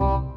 Bye.